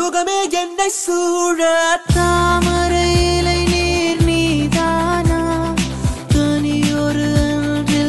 முகமே என்னை சூழத்த